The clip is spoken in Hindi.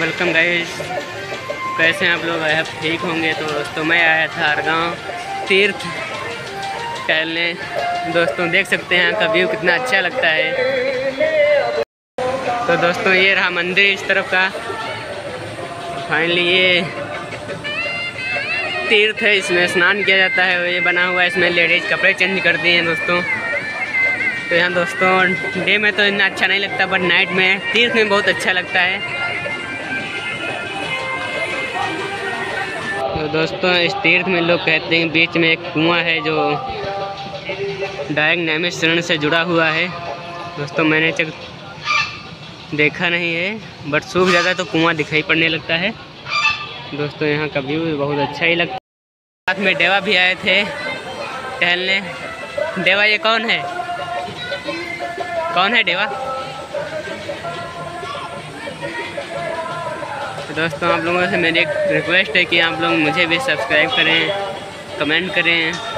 Welcome guys. कैसे हैं आप लोग? आए ठीक होंगे। तो दोस्तों, मैं आया था हरगांव तीर्थ टहलने। दोस्तों, देख सकते हैं यहाँ का व्यू कितना अच्छा लगता है। तो दोस्तों, ये रहा मंदिर इस तरफ़ का। फाइनली ये तीर्थ है। इसमें स्नान किया जाता है। ये बना हुआ है। इसमें लेडीज़ कपड़े चेंज करती हैं दोस्तों। तो यहाँ दोस्तों, डे में तो इतना अच्छा नहीं लगता, बट नाइट में तीर्थ में बहुत अच्छा लगता है। तो दोस्तों, इस तीर्थ में लोग कहते हैं, बीच में एक कुआँ है जो डायरेक्ट नैमिशरण से जुड़ा हुआ है। दोस्तों, मैंने चक देखा नहीं है, बट सूख जाता तो कुआँ दिखाई पड़ने लगता है। दोस्तों, यहाँ का व्यू बहुत अच्छा ही लगता है। साथ में डेवा भी आए थे टहलने। डेवा, ये कौन है? कौन है डेवा? तो दोस्तों, आप लोगों से मेरी एक रिक्वेस्ट है कि आप लोग मुझे भी सब्सक्राइब करें कमेंट करें।